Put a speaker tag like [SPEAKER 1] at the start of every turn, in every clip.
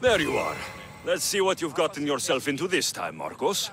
[SPEAKER 1] There you are. Let's see what you've gotten yourself into this time, Marcos.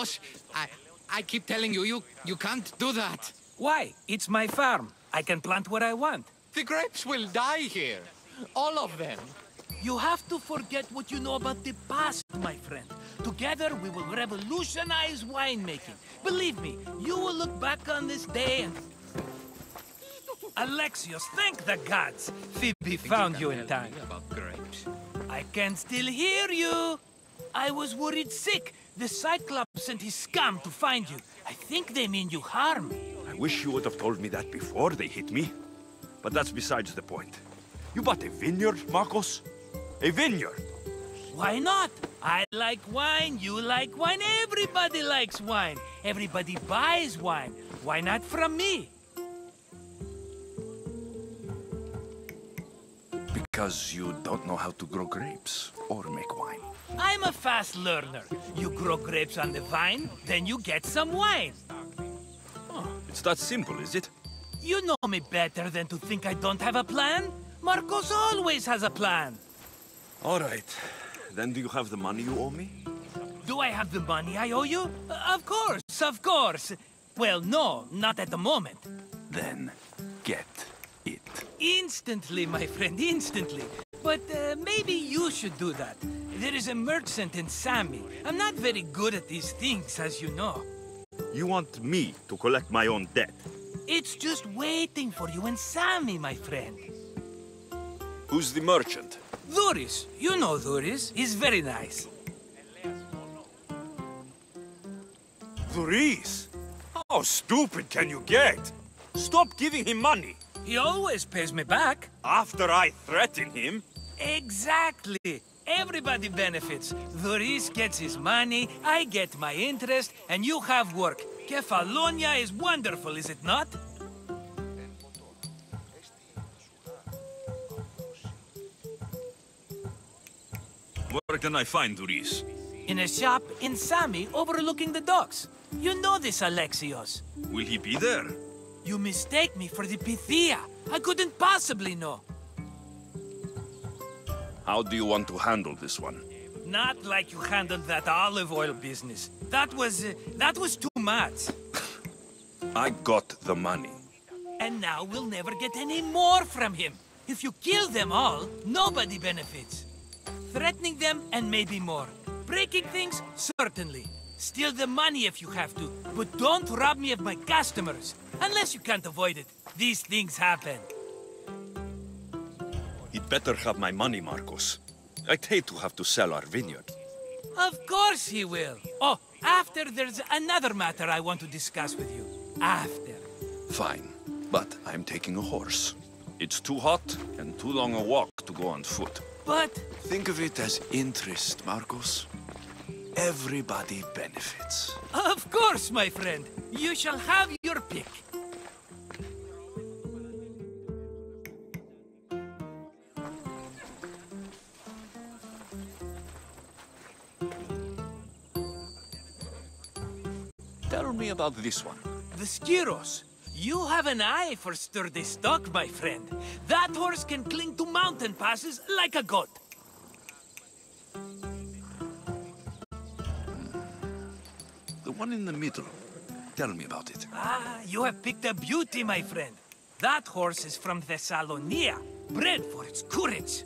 [SPEAKER 2] Boss, I, I keep telling you, you, you can't do that.
[SPEAKER 3] Why? It's my farm. I can plant what I want.
[SPEAKER 2] The grapes will die here. All of them.
[SPEAKER 3] You have to forget what you know about the past, my friend. Together, we will revolutionize winemaking. Believe me, you will look back on this day and... Alexios, thank the gods! Phoebe found you in time.
[SPEAKER 2] About grapes.
[SPEAKER 3] I can still hear you! I was worried sick. The Cyclops sent his scum to find you. I think they mean you harm.
[SPEAKER 1] I wish you would have told me that before they hit me. But that's besides the point. You bought a vineyard, Marcos? A vineyard?
[SPEAKER 3] Why not? I like wine, you like wine, everybody likes wine. Everybody buys wine. Why not from me?
[SPEAKER 1] Because you don't know how to grow grapes or make wine.
[SPEAKER 3] I'm a fast learner. You grow grapes on the vine, then you get some wine.
[SPEAKER 1] It's that simple, is it?
[SPEAKER 3] You know me better than to think I don't have a plan. Marcos always has a plan.
[SPEAKER 1] All right. Then do you have the money you owe me?
[SPEAKER 3] Do I have the money I owe you? Uh, Of course, of course. Well, no, not at the moment.
[SPEAKER 1] Then get it.
[SPEAKER 3] Instantly, my friend, instantly. But uh, maybe you should do that. There is a merchant in Sami. I'm not very good at these things, as you know.
[SPEAKER 1] You want me to collect my own debt?
[SPEAKER 3] It's just waiting for you in Sami, my friend.
[SPEAKER 1] Who's the merchant?
[SPEAKER 3] Duris, you know Duris. He's very nice.
[SPEAKER 1] Duris! How stupid can you get? Stop giving him money!
[SPEAKER 3] He always pays me back.
[SPEAKER 1] After I threaten him?
[SPEAKER 3] Exactly. Everybody benefits. Duris gets his money, I get my interest, and you have work. Kefalonia is wonderful, is it not?
[SPEAKER 1] Where can I find Duris?
[SPEAKER 3] In a shop in Sami overlooking the docks. You know this, Alexios.
[SPEAKER 1] Will he be there?
[SPEAKER 3] You mistake me for the Pythia. I couldn't possibly know.
[SPEAKER 1] How do you want to handle this one?
[SPEAKER 3] Not like you handled that olive oil business. That was... Uh, that was too much.
[SPEAKER 1] I got the money.
[SPEAKER 3] And now we'll never get any more from him. If you kill them all, nobody benefits. Threatening them and maybe more. Breaking things, certainly. Steal the money if you have to, but don't rob me of my customers. Unless you can't avoid it. These things happen.
[SPEAKER 1] He'd better have my money, Marcos. I'd hate to have to sell our vineyard.
[SPEAKER 3] Of course he will. Oh, after there's another matter I want to discuss with you. After.
[SPEAKER 1] Fine, but I'm taking a horse. It's too hot and too long a walk to go on foot.
[SPEAKER 3] But
[SPEAKER 1] Think of it as interest, Marcos. Everybody benefits.
[SPEAKER 3] Of course, my friend. You shall have your pick.
[SPEAKER 1] Tell me about this one.
[SPEAKER 3] The Skiros. You have an eye for sturdy stock, my friend. That horse can cling to mountain passes like a goat.
[SPEAKER 1] The one in the middle. Tell me about it.
[SPEAKER 3] Ah, you have picked a beauty, my friend. That horse is from Thessalonia, bred for its courage.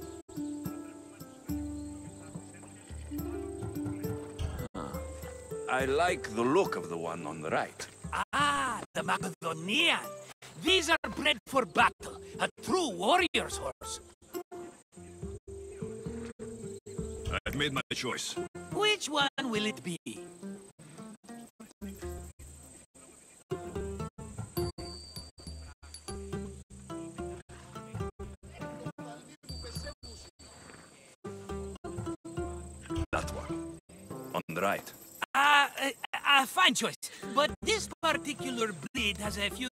[SPEAKER 1] I like the look of the one on the right.
[SPEAKER 3] Ah, the Macedonian. These are bred for battle, a true warrior's horse.
[SPEAKER 1] I've made my choice.
[SPEAKER 3] Which one will it be?
[SPEAKER 1] That one. On the right.
[SPEAKER 3] Uh, fine choice. But this particular breed has a few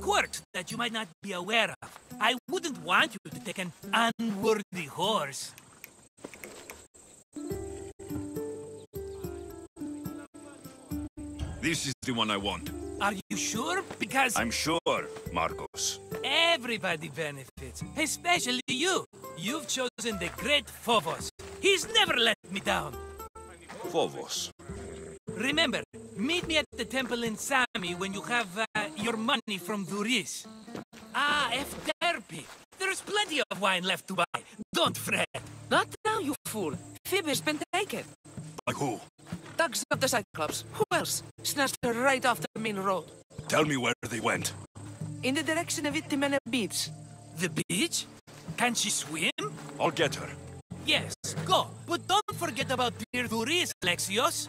[SPEAKER 3] quirks that you might not be aware of. I wouldn't want you to take an unworthy horse.
[SPEAKER 1] This is the one I want.
[SPEAKER 3] Are you sure? Because
[SPEAKER 1] I'm sure, Marcos.
[SPEAKER 3] everybody benefits, especially you. You've chosen the great Phobos. He's never let me down.
[SPEAKER 1] Phobos.
[SPEAKER 3] Remember, meet me at the temple in Sami when you have uh, your money from Duris. Ah, Efterpi. There's plenty of wine left to buy. Don't fret.
[SPEAKER 4] Not now, you fool. Phoebe's been taken.
[SPEAKER 1] By who?
[SPEAKER 4] Thugs of the Cyclops. Who else? Snatched her right off the main road.
[SPEAKER 1] Tell me where they went.
[SPEAKER 4] In the direction of Itimena Beach.
[SPEAKER 3] The beach? Can she swim?
[SPEAKER 1] I'll get her.
[SPEAKER 3] Yes, go. But don't forget about dear Duris, Alexios.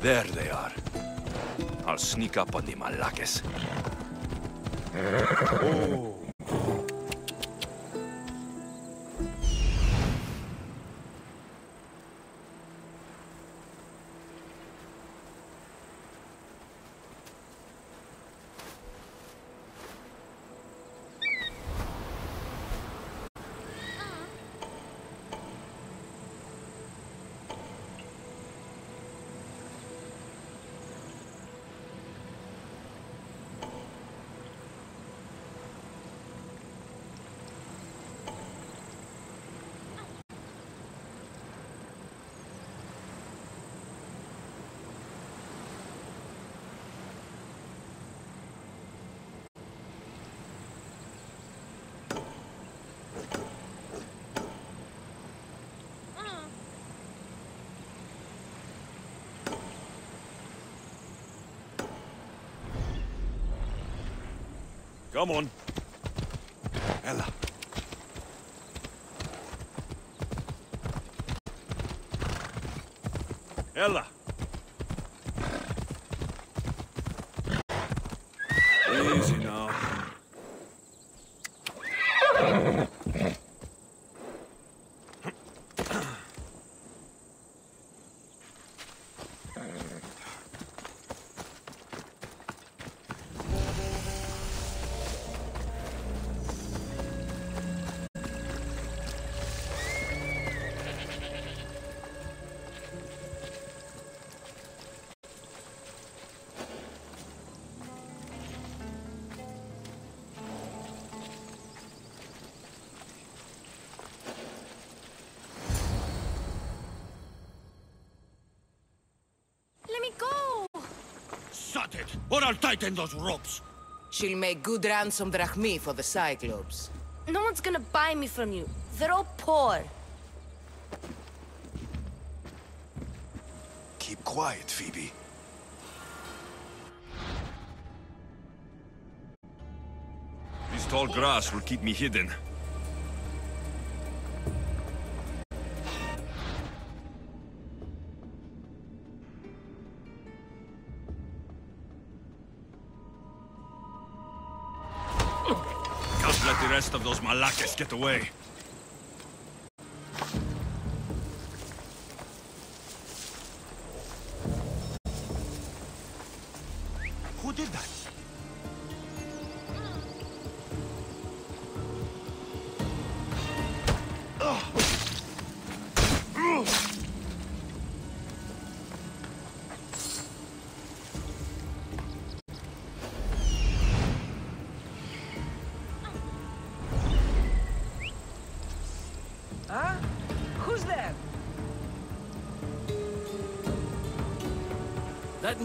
[SPEAKER 1] There they are. I'll sneak up on the Malakes. Come on. Ella. Ella.
[SPEAKER 5] Or I'll tighten those ropes.
[SPEAKER 4] She'll make good ransom drachmi for the Cyclops.
[SPEAKER 6] No one's gonna buy me from you. They're all poor.
[SPEAKER 1] Keep quiet, Phoebe. This tall grass will keep me hidden. Rest of those Malakes get away.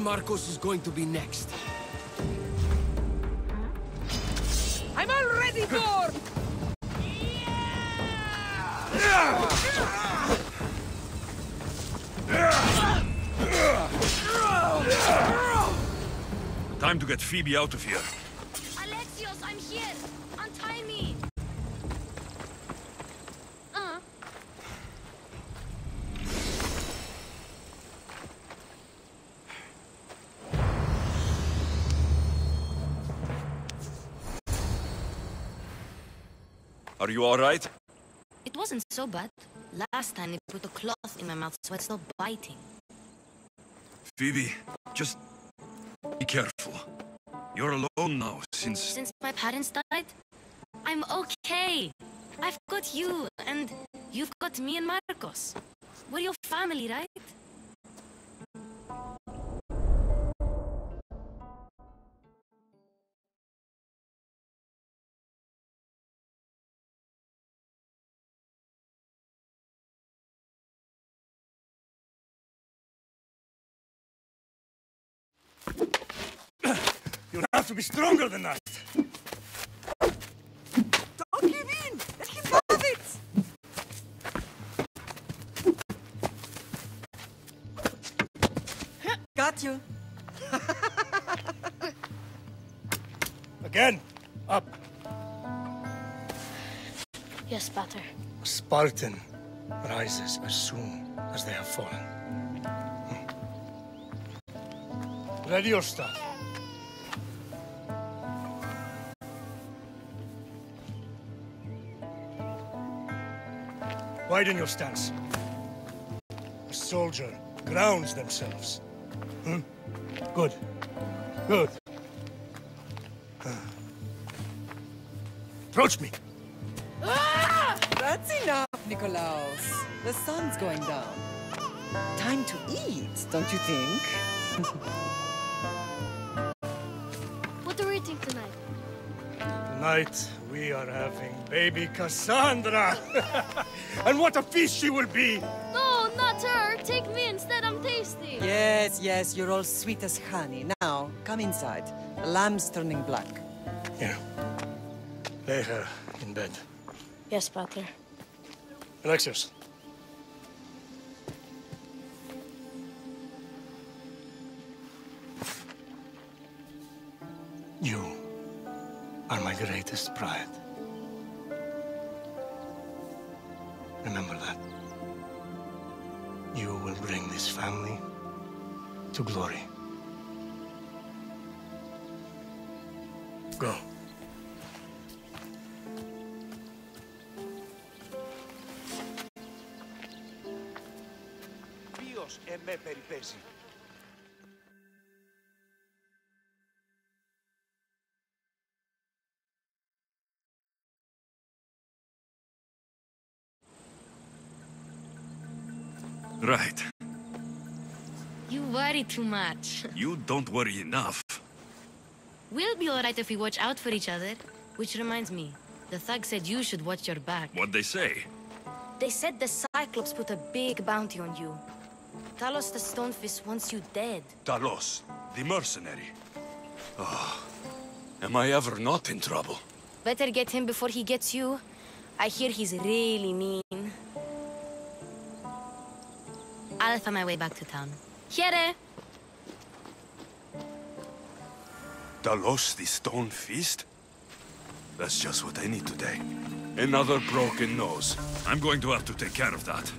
[SPEAKER 7] Marcos is going to be next.
[SPEAKER 8] I'm already for!
[SPEAKER 1] Time to get Phoebe out of here.
[SPEAKER 6] Alexios, I'm here. Untie me.
[SPEAKER 1] Are you all right?
[SPEAKER 6] it wasn't so bad. Last time they put a cloth in my mouth so I'd stop biting.
[SPEAKER 1] Phoebe, just be careful. You're alone now since...
[SPEAKER 6] Since my parents died, I'm okay. I've got you, and you've got me and Marcos. We're your family, right?
[SPEAKER 5] You have to be stronger than that.
[SPEAKER 8] Don't give in! Let him have it! Got you.
[SPEAKER 5] Again, up.
[SPEAKER 6] Yes, Pater.
[SPEAKER 5] A Spartan rises as soon as they have fallen. Staff. Widen your stance. A soldier grounds themselves. Hmm? Good. Good. Ah. Approach me.
[SPEAKER 8] That's enough, Nikolaos. The sun's going down. Time to eat, don't you think?
[SPEAKER 6] Tonight,
[SPEAKER 5] we are having baby Cassandra. and what a feast she will be!
[SPEAKER 6] No, not her. Take me instead. I'm tasty.
[SPEAKER 8] Yes, yes, you're all sweet as honey. Now, come inside. The lamb's turning black.
[SPEAKER 5] Here. Lay her in bed.
[SPEAKER 6] Yes, Pater.
[SPEAKER 5] Alexios. Go.
[SPEAKER 9] Ποιος εμέ περιπέζει.
[SPEAKER 1] Right.
[SPEAKER 6] You worry too much.
[SPEAKER 1] You don't worry enough.
[SPEAKER 6] We'll be alright if we watch out for each other. Which reminds me, the thug said you should watch your back.
[SPEAKER 1] What'd they say?
[SPEAKER 6] They said the Cyclops put a big bounty on you. Talos the Stonefist wants you dead.
[SPEAKER 1] Talos, the mercenary. Oh, am I ever not in trouble?
[SPEAKER 6] Better get him before he gets you. I hear he's really mean. I'll find my way back to town. Here!
[SPEAKER 1] Talos, the Stonefist? That's just what I need today. Another broken nose. I'm going to have to take care of that.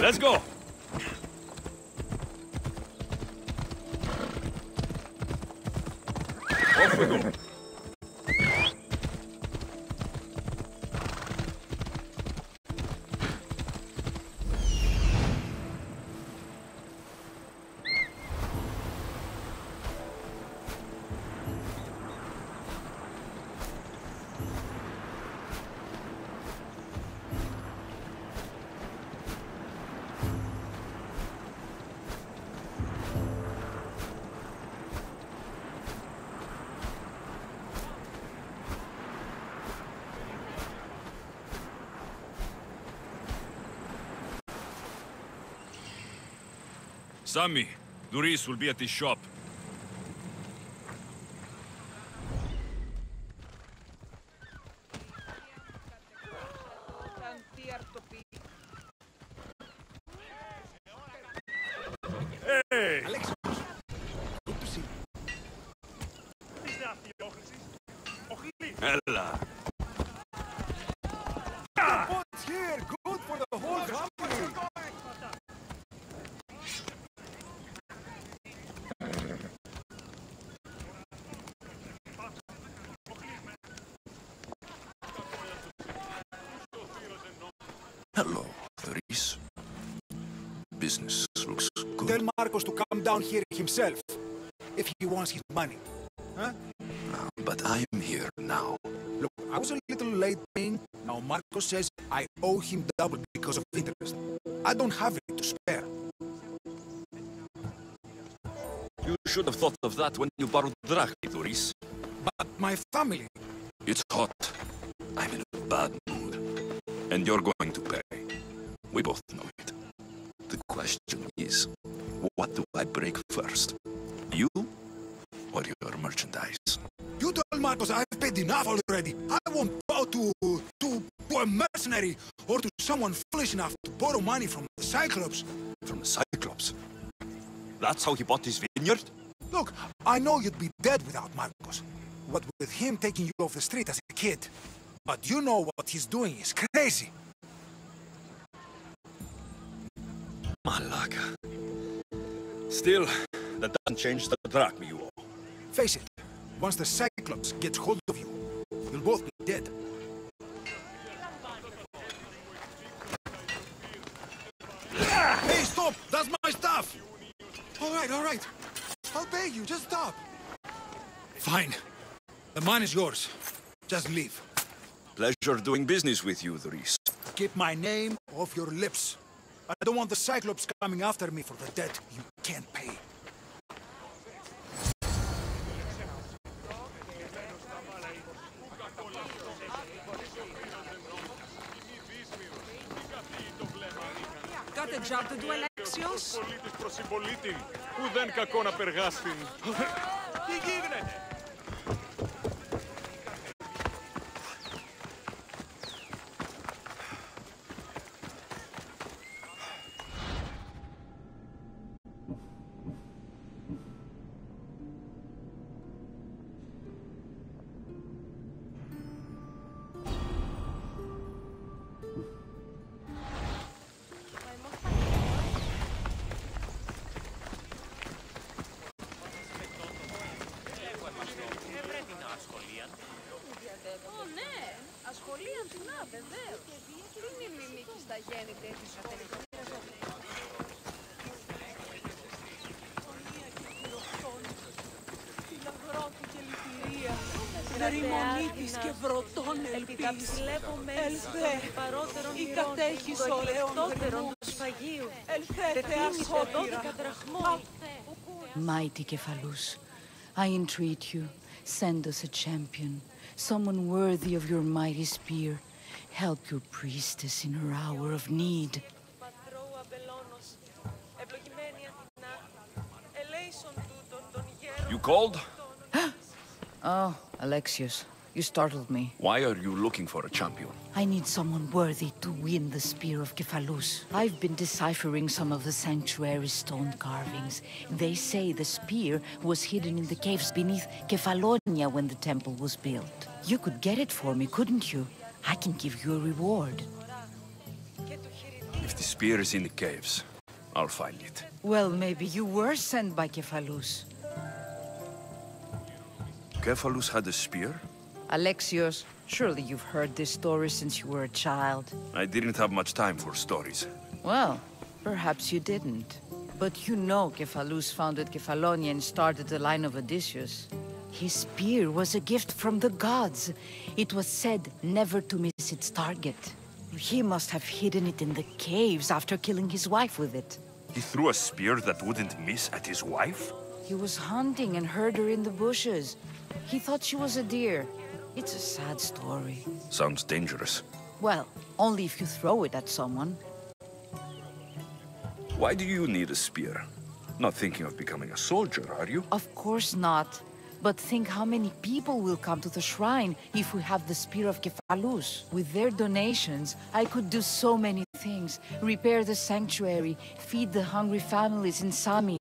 [SPEAKER 1] Let's go! Off we go. Sammy, Duris will be at his shop.
[SPEAKER 9] Marcos to come down here himself. If he wants his money. Huh?
[SPEAKER 10] But I'm here now.
[SPEAKER 9] Look, I was a little late paying. Now Marcos says I owe him double because of interest. I don't have it to spare.
[SPEAKER 1] You should have thought of that when you borrowed Drachmi, Duris.
[SPEAKER 9] But my family...
[SPEAKER 10] It's hot. I'm in a bad mood. And you're going to pay. We both know it. The question is, what do I break first? You or your merchandise?
[SPEAKER 9] You tell Marcos I've paid enough already. I won't bow to, to, to a mercenary or to someone foolish enough to borrow money from the Cyclops.
[SPEAKER 10] From the Cyclops?
[SPEAKER 1] That's how he bought his vineyard?
[SPEAKER 9] Look, I know you'd be dead without Marcos. What with him taking you off the street as a kid. But you know what he's doing is crazy.
[SPEAKER 1] Malaka. Still, that doesn't change the Drachmi you owe.
[SPEAKER 9] Face it, once the Cyclops gets hold of you, you'll both be dead. Hey, stop! That's my stuff! All right, all right. I'll pay you, just stop. Fine. The mine is yours. Just leave.
[SPEAKER 1] Pleasure doing business with you, Duris.
[SPEAKER 9] Keep my name off your lips. I don't want the Cyclops coming after me for the debt you can't pay.
[SPEAKER 4] Got a job to do, Alexios?
[SPEAKER 11] Πολίτης προς συμπολίτη, ουδέν κακό να περγάστην. Τι γίνεται!
[SPEAKER 12] Μιμήκη στα γέννη τέτοιου
[SPEAKER 4] Ρημονίτης και βρωτών ελπίς. Ελθέ, η κατέχεις ωραίων γρημού. Ελθέ, θεασόπειρα.
[SPEAKER 13] Mighty Kephalus, I entreat you, send us a champion, someone worthy of your mighty spear. Help your priestess in her hour of need.
[SPEAKER 1] You called?
[SPEAKER 13] oh, Alexios, you startled me.
[SPEAKER 1] Why are you looking for a champion?
[SPEAKER 13] I need someone worthy to win the Spear of Kefalos. I've been deciphering some of the sanctuary stone carvings. They say the spear was hidden in the caves beneath Kefalonia when the temple was built. You could get it for me, couldn't you? I can give you a reward.
[SPEAKER 10] If the
[SPEAKER 1] spear is in the caves. I'll find it.
[SPEAKER 13] Well, maybe you were sent by Kephalus.
[SPEAKER 1] Cephalus had a spear?
[SPEAKER 13] Alexios, surely you've heard this story since you were a child.
[SPEAKER 1] I didn't have much time for stories.
[SPEAKER 13] Well, perhaps you didn't. But you know Cephalus founded Kefalonia and started the line of Odysseus. His spear was a gift from the gods. It was said never to miss its target. He must have hidden it in the caves after killing his wife with it.
[SPEAKER 1] He threw a spear that wouldn't miss at his wife?
[SPEAKER 13] He was hunting and heard her in the bushes. He thought she was a deer. It's a sad story.
[SPEAKER 1] Sounds dangerous.
[SPEAKER 13] Well, only if you throw it at someone.
[SPEAKER 1] Why do you need a spear? Not thinking of becoming a soldier, are you?
[SPEAKER 13] Of course not. But think how many people will come to the shrine if we have the Spear of Kephalus. With their donations, I could do so many things. Repair the sanctuary, feed the hungry families in Sami.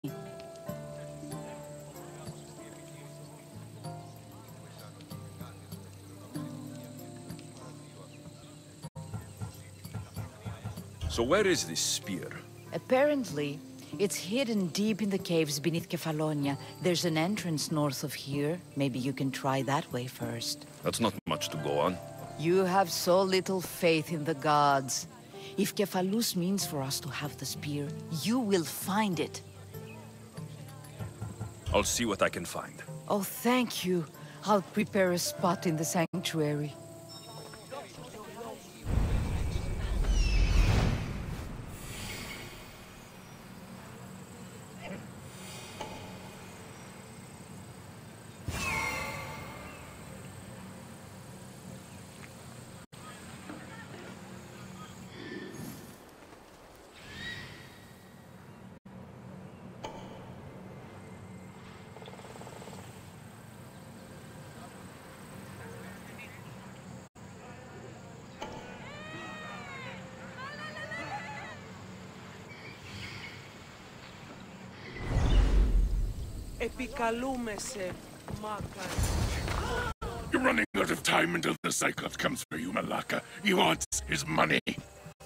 [SPEAKER 1] So where is this spear?
[SPEAKER 13] Apparently, it's hidden deep in the caves beneath Kefalonia. There's an entrance north of here. Maybe you can try that way first.
[SPEAKER 1] That's not much to go on.
[SPEAKER 13] You have so little faith in the gods. If Kephalus means for us to have the spear, you will find it.
[SPEAKER 1] I'll see what I can find.
[SPEAKER 13] Oh, thank you. I'll prepare a spot in the sanctuary.
[SPEAKER 4] Μάκα.
[SPEAKER 14] You're running out of time until the Cyclops comes for you, Malaka. He wants his money.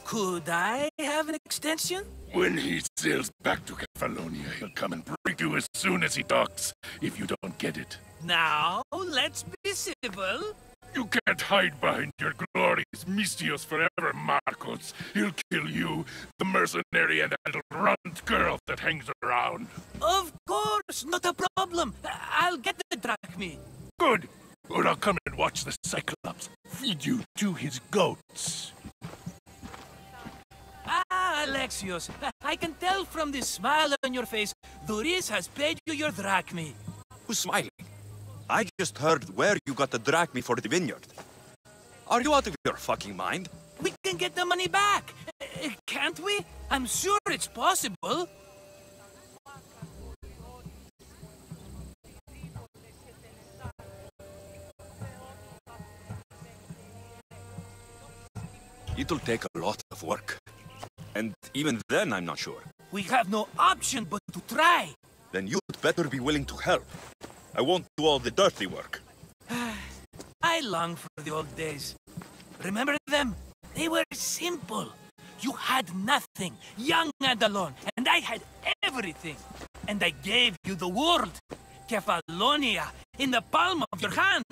[SPEAKER 3] Could I have an extension?
[SPEAKER 14] When he sails back to Kefalonia, he'll come and break you as soon as he docks, if you don't get it.
[SPEAKER 3] Now, let's be civil.
[SPEAKER 14] You can't hide behind your glorious Misthios forever, Marcos. He'll kill you, the mercenary and that runt girl that hangs around.
[SPEAKER 3] Of course, not a problem. I'll get the drachmi.
[SPEAKER 14] Good. Or I'll come and watch the Cyclops feed you to his goats.
[SPEAKER 3] Ah, Alexios, I can tell from the smile on your face, Duris has paid you your drachmi.
[SPEAKER 1] Who's smiling? I just heard where you got the drachmi for the vineyard. Are you out of your fucking mind?
[SPEAKER 3] We can get the money back, uh, can't we? I'm sure it's possible.
[SPEAKER 1] It'll take a lot of work. And even then, I'm not sure.
[SPEAKER 3] We have no option but to try.
[SPEAKER 1] Then you'd better be willing to help. I won't do all the dirty work.
[SPEAKER 3] I long for the old days. Remember them? They were simple. You had nothing, young and alone, and I had everything. And I gave you the world, Kefalonia, in the palm of your hand.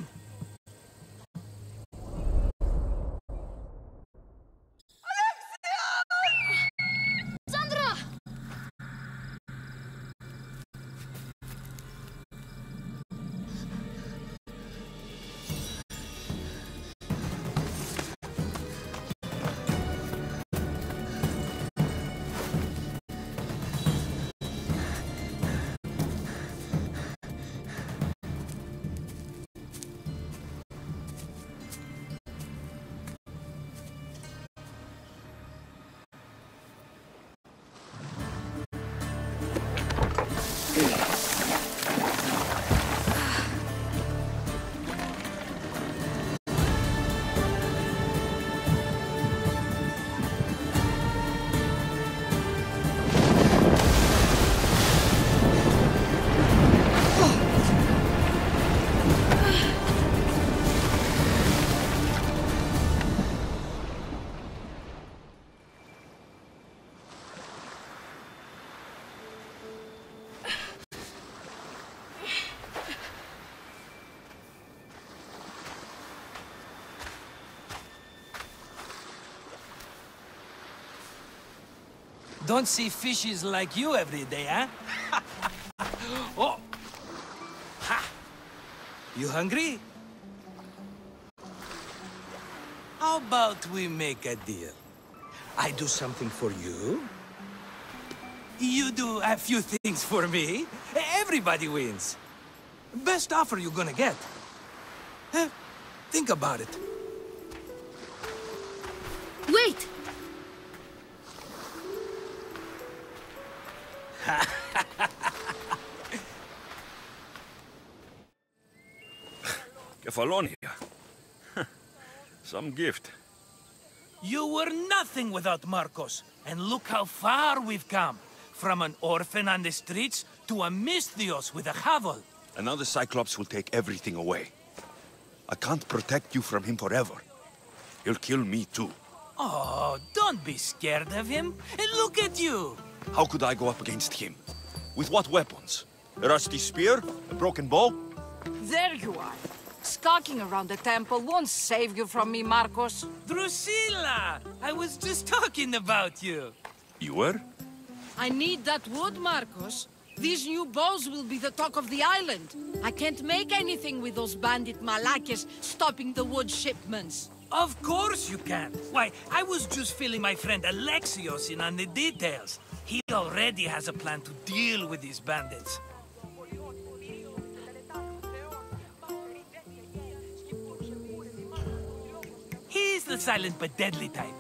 [SPEAKER 3] Don't see fishes like you every day, huh? oh! Ha! You hungry? How about we make a deal? I do something for you. You do a few things for me. Everybody wins. Best offer you're gonna get. Eh, Think about it.
[SPEAKER 10] Kefalonia. Some gift.
[SPEAKER 3] You were nothing without Marcos, and look how far we've come. From an orphan on the streets to a Misthios with a Havel.
[SPEAKER 10] And now the Cyclops will take everything away. I can't protect you from him forever. He'll kill me too.
[SPEAKER 3] Oh, don't be scared of him. And look at you.
[SPEAKER 10] How could I go up against him? With what weapons? A rusty spear? A broken bow?
[SPEAKER 13] There you are. Skulking around the temple won't save you from me, Marcos.
[SPEAKER 3] Drusilla! I was just talking about you.
[SPEAKER 10] You were?
[SPEAKER 13] I need that wood, Marcos. These new bows will be the talk of the island. I can't make anything with those bandit malakes stopping the wood shipments.
[SPEAKER 3] Of course you can't. Why, I was just filling my friend Alexios in on the details. He already has a plan to deal with these bandits. The silent but deadly type.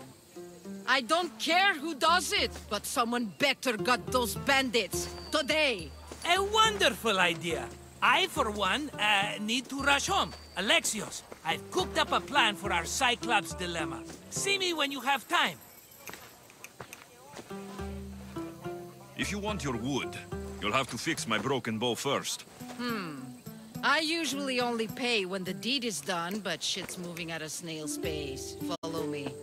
[SPEAKER 13] I don't care who does it, but someone better got those bandits. Today.
[SPEAKER 3] A wonderful idea. I, for one, uh, need to rush home. Alexios, I've cooked up a plan for our Cyclops dilemma. See me when you have time.
[SPEAKER 10] If you want your wood, you'll have to fix my broken bow first.
[SPEAKER 13] Hmm. I usually only pay when the deed is done, but shit's moving at a snail's pace. Follow me.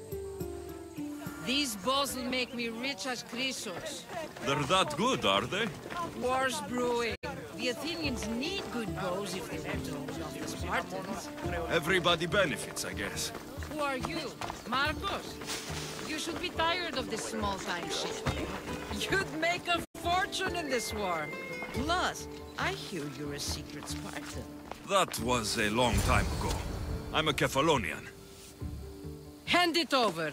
[SPEAKER 13] These bows will make me rich as Chrysos.
[SPEAKER 10] They're that good, are they?
[SPEAKER 13] War's brewing. The Athenians need good bows if they want to hold off the Spartans.
[SPEAKER 10] Everybody benefits, I guess.
[SPEAKER 13] Who are you? Marcos? You should be tired of this small-time shit. You'd make a fortune in this war. Plus, I hear you're a secret Spartan.
[SPEAKER 10] That was a long time ago. I'm a Kefalonian.
[SPEAKER 13] Hand it over.